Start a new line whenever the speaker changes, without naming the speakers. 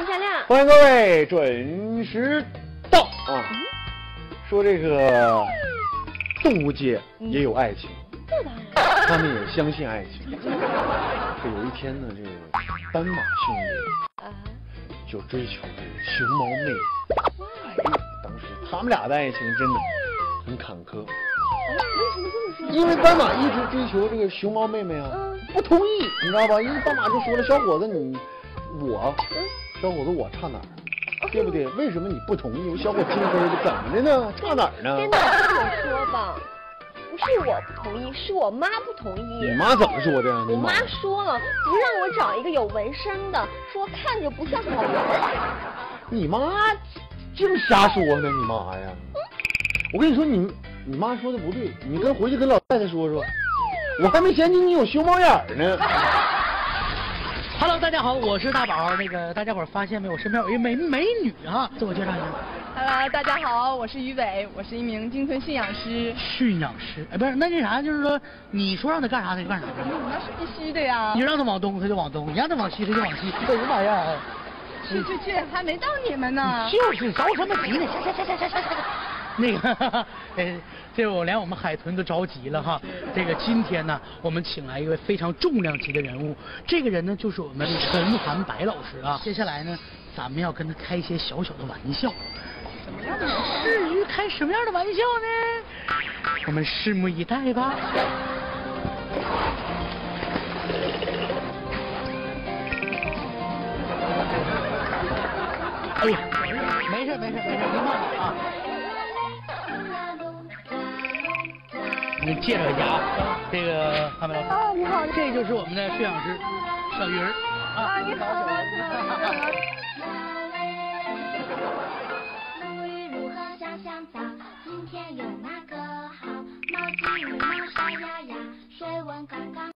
徐小亮，
欢迎各位准时到啊！说这个动物界也有爱情，
这当然。
他们也相信爱情。这有一天呢，这个斑马兄弟
啊，
就追求这个熊猫妹。哎呦，当时他们俩的爱情真的很坎坷，
为什么这么说？
因为斑马一直追求这个熊猫妹妹啊，不同意，你知道吧？因为斑马就说了，小伙子你我，小伙子我差哪儿？对不对？为什么你不同意？我小伙金黑的，怎么的呢？差哪儿呢？
真的这么说吧，不是我不同意，是我妈不同意。
你妈怎么说的？
我妈说了，不让我找一个有纹身的，说看着不像好人。
你妈净瞎说呢，你妈呀！我跟你说，你你妈说的不对，你跟回去跟老太太说说，我还没嫌弃你有熊猫眼儿呢。
大家好，我是大宝。那个大家伙儿发现没有，我身边有一美美女啊，自我介绍一下。
Hello，大家好，我是于伟，我是一名精神驯养师。
驯养师，哎，不是，那那啥，就是说，你说让他干啥他就干啥。
嗯，那是必须的呀
你。让他往东他就往东，你让他往西他就往西。哎呀妈呀！
去去去，还没到你们呢。
就是着什么急呢？下下下下下下下。那个，呃，这我连我们海豚都着急了哈。这个今天呢，我们请来一位非常重量级的人物，这个人呢就是我们陈寒白老师啊。接下来呢，咱们要跟他开一些小小的玩笑。怎么样至于开什么样的玩笑呢？我们拭目以待吧。哎呀，没事没事没事，您慢点啊。你介绍一下啊，这个韩梅老师。
啊，你好。
这就是我们的摄影师小鱼儿啊。
啊，你好。
小鱼如何下香皂？今天有哪个好？毛巾羽毛晒呀呀，水温刚刚。